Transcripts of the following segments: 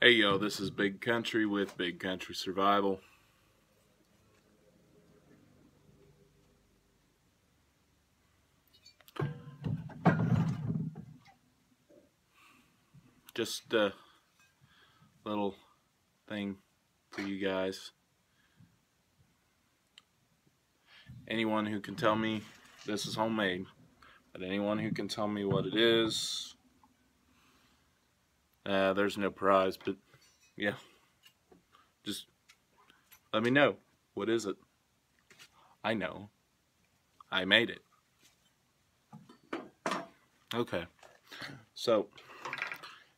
Hey yo, this is Big Country with Big Country Survival. Just a little thing for you guys. Anyone who can tell me this is homemade, but anyone who can tell me what it is, uh, there's no prize, but yeah. Just let me know. What is it? I know. I made it. Okay. So,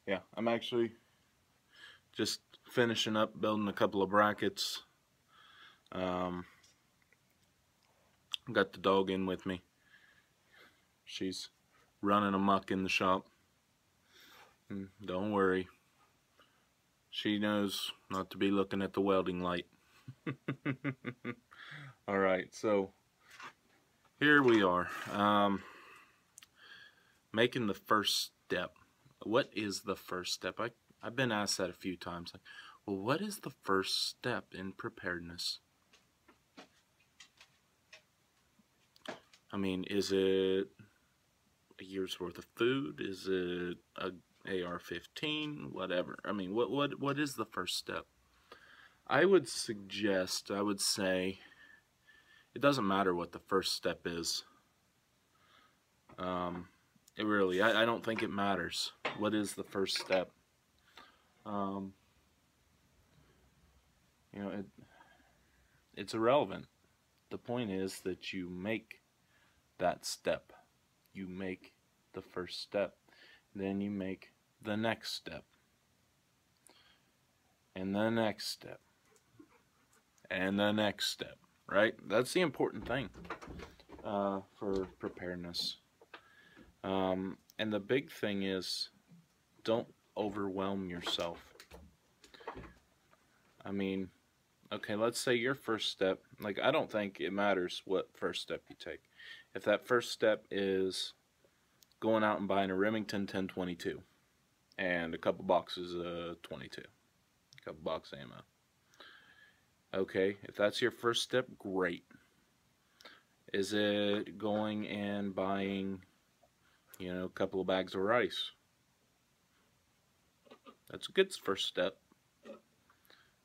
yeah, I'm actually just finishing up building a couple of brackets. Um, got the dog in with me. She's running amuck in the shop. Mm, don't worry. She knows not to be looking at the welding light. Alright, so here we are. Um, making the first step. What is the first step? I, I've been asked that a few times. Like, well, what is the first step in preparedness? I mean, is it a year's worth of food? Is it a AR-15, whatever. I mean, what what what is the first step? I would suggest, I would say, it doesn't matter what the first step is. Um, it really, I, I don't think it matters. What is the first step? Um, you know, it, it's irrelevant. The point is that you make that step. You make the first step. Then you make the next step. And the next step. And the next step. Right? That's the important thing uh, for preparedness. Um, and the big thing is don't overwhelm yourself. I mean, okay, let's say your first step, like, I don't think it matters what first step you take. If that first step is going out and buying a Remington 1022 and a couple boxes of 22, a couple box ammo. Okay, if that's your first step, great. Is it going and buying, you know, a couple of bags of rice? That's a good first step.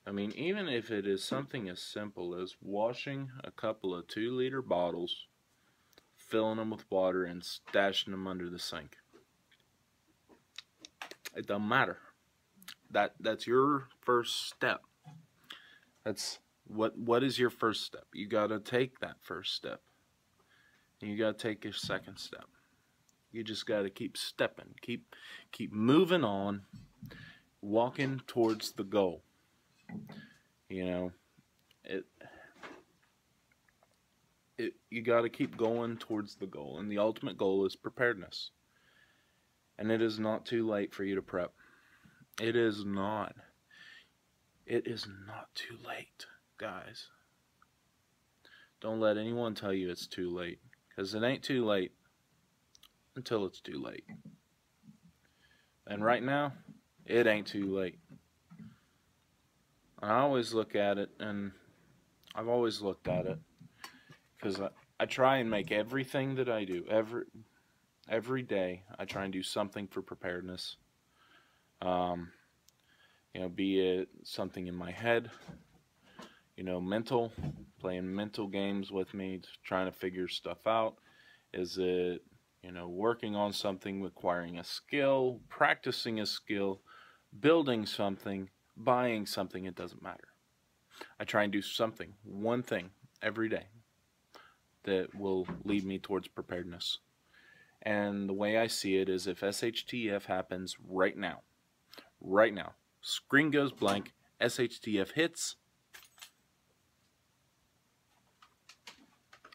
I mean, even if it is something as simple as washing a couple of two liter bottles filling them with water and stashing them under the sink. It doesn't matter. That that's your first step. That's what what is your first step? You got to take that first step. And you got to take your second step. You just got to keep stepping, keep keep moving on, walking towards the goal. You know, it it, you got to keep going towards the goal. And the ultimate goal is preparedness. And it is not too late for you to prep. It is not. It is not too late, guys. Don't let anyone tell you it's too late. Because it ain't too late until it's too late. And right now, it ain't too late. I always look at it, and I've always looked at it because I, I try and make everything that I do every every day I try and do something for preparedness. Um, you know be it something in my head you know mental playing mental games with me trying to figure stuff out. Is it you know working on something acquiring a skill practicing a skill building something buying something it doesn't matter. I try and do something one thing every day that will lead me towards preparedness. And the way I see it is if SHTF happens right now, right now, screen goes blank, SHTF hits,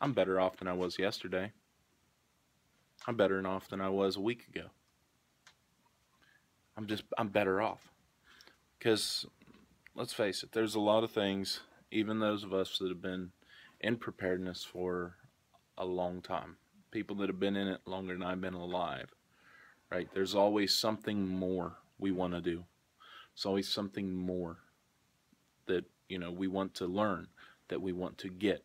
I'm better off than I was yesterday. I'm better off than I was a week ago. I'm just, I'm better off. Because, let's face it, there's a lot of things, even those of us that have been in preparedness for a long time. People that have been in it longer than I've been alive. Right? There's always something more we want to do. It's always something more that, you know, we want to learn, that we want to get.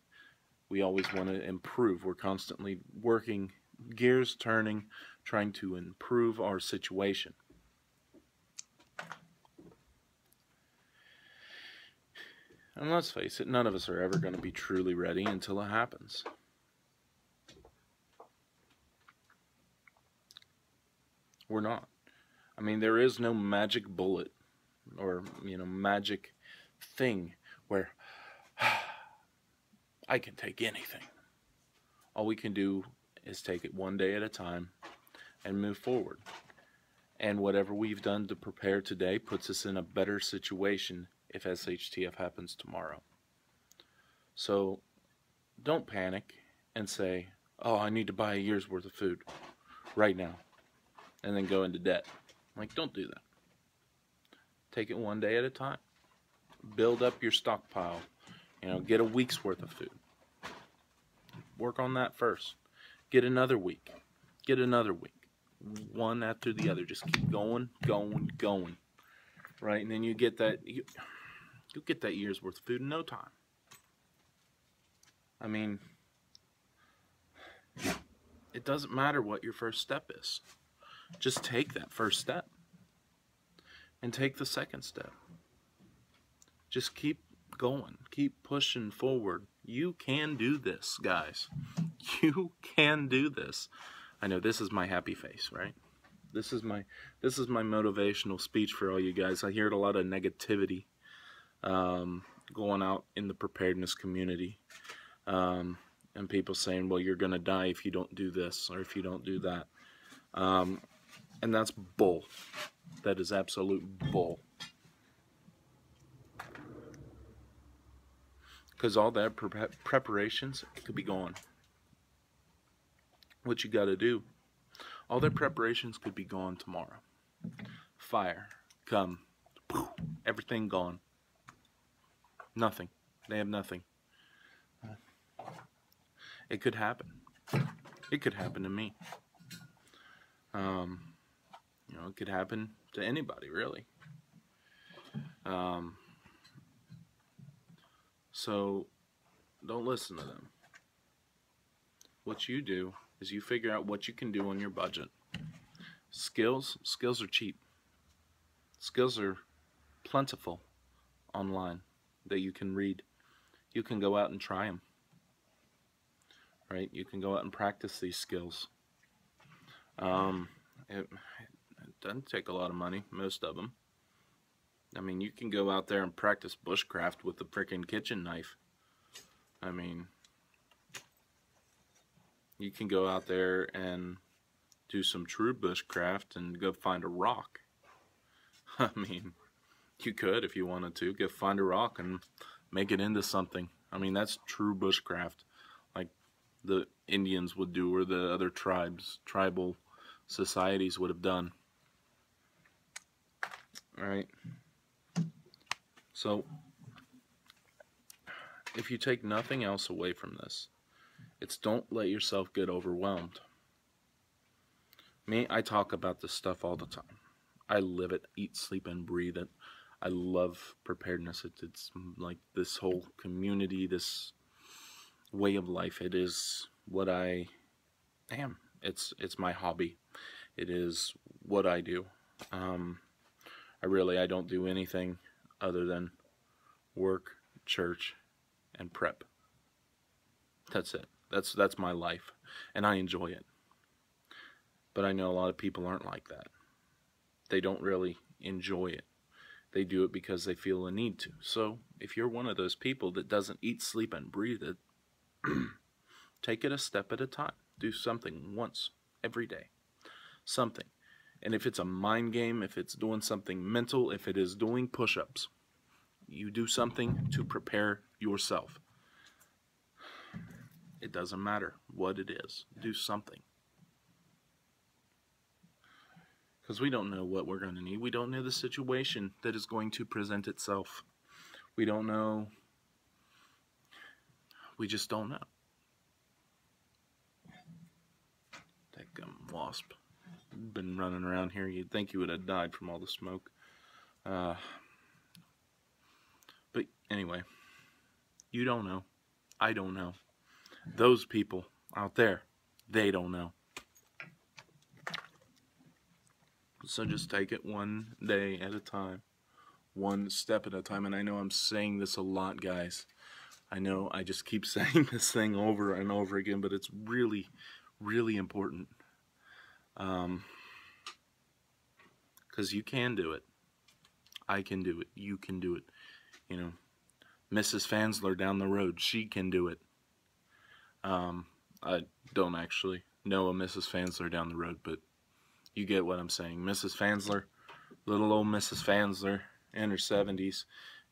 We always want to improve. We're constantly working, gears turning, trying to improve our situation. And let's face it, none of us are ever going to be truly ready until it happens. We're not. I mean, there is no magic bullet or, you know, magic thing where I can take anything. All we can do is take it one day at a time and move forward. And whatever we've done to prepare today puts us in a better situation if SHTF happens tomorrow. So don't panic and say, oh, I need to buy a year's worth of food right now and then go into debt. Like, don't do that. Take it one day at a time. Build up your stockpile. You know, get a week's worth of food. Work on that first. Get another week. Get another week. One after the other. Just keep going, going, going. Right? And then you get that. You, You'll get that year's worth of food in no time. I mean, it doesn't matter what your first step is. Just take that first step and take the second step. Just keep going, keep pushing forward. You can do this, guys. You can do this. I know this is my happy face, right? This is my this is my motivational speech for all you guys. I hear a lot of negativity um, going out in the preparedness community. Um, and people saying, well, you're going to die if you don't do this or if you don't do that. Um, and that's bull. That is absolute bull. Because all that pre preparations could be gone. What you got to do, all their preparations could be gone tomorrow. Fire, come, everything gone. Nothing. They have nothing. It could happen. It could happen to me. Um, you know, it could happen to anybody, really. Um, so, don't listen to them. What you do is you figure out what you can do on your budget. Skills, skills are cheap. Skills are plentiful online that you can read. You can go out and try them. Right? You can go out and practice these skills. Um, it, doesn't take a lot of money, most of them. I mean, you can go out there and practice bushcraft with a freaking kitchen knife. I mean, you can go out there and do some true bushcraft and go find a rock. I mean, you could, if you wanted to, go find a rock and make it into something. I mean, that's true bushcraft, like the Indians would do, or the other tribes, tribal societies would have done. Right. So, if you take nothing else away from this, it's don't let yourself get overwhelmed. Me, I talk about this stuff all the time. I live it, eat, sleep, and breathe it. I love preparedness. It, it's like this whole community, this way of life. It is what I am. It's it's my hobby. It is what I do. Um, I really I don't do anything other than work, church, and prep. That's it. That's that's my life, and I enjoy it. But I know a lot of people aren't like that. They don't really enjoy it. They do it because they feel a need to. So if you're one of those people that doesn't eat, sleep, and breathe it, take it a step at a time. Do something once every day. Something. And if it's a mind game, if it's doing something mental, if it is doing push ups, you do something to prepare yourself. It doesn't matter what it is, do something. because we don't know what we're going to need. We don't know the situation that is going to present itself. We don't know. We just don't know. That gum wasp been running around here. You'd think you would have died from all the smoke. Uh, but anyway, you don't know. I don't know. Those people out there, they don't know. So just take it one day at a time, one step at a time. And I know I'm saying this a lot, guys. I know I just keep saying this thing over and over again, but it's really, really important. Um, because you can do it. I can do it. You can do it. You know, Mrs. Fansler down the road, she can do it. Um, I don't actually know a Mrs. Fansler down the road, but you get what I'm saying. Mrs. Fansler, little old Mrs. Fansler in her 70s,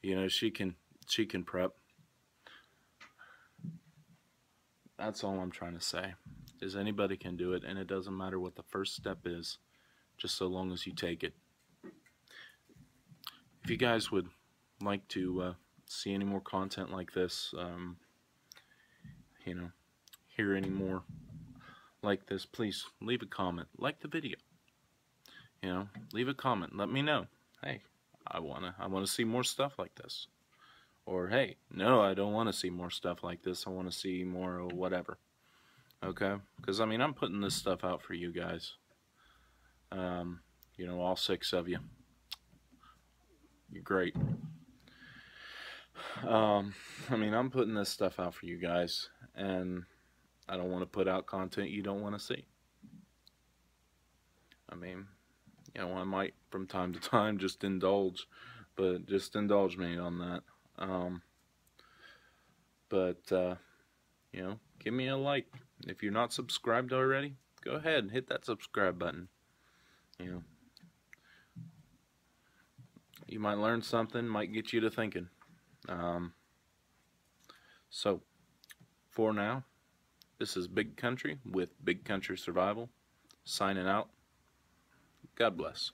you know, she can she can prep. That's all I'm trying to say. Is anybody can do it and it doesn't matter what the first step is, just so long as you take it. If you guys would like to uh, see any more content like this, um, you know, hear any more like this, please leave a comment. Like the video. You know, leave a comment. Let me know. Hey, I wanna I wanna see more stuff like this. Or hey, no, I don't want to see more stuff like this. I want to see more whatever. Okay? Because I mean, I'm putting this stuff out for you guys. Um, you know, all six of you. You're great. Um, I mean, I'm putting this stuff out for you guys, and I don't want to put out content you don't want to see. I mean, you know, I might from time to time just indulge, but just indulge me on that. Um, but, uh, you know, give me a like. If you're not subscribed already, go ahead and hit that subscribe button. You know, you might learn something, might get you to thinking. Um, so, for now, this is Big Country with Big Country Survival, signing out. God bless.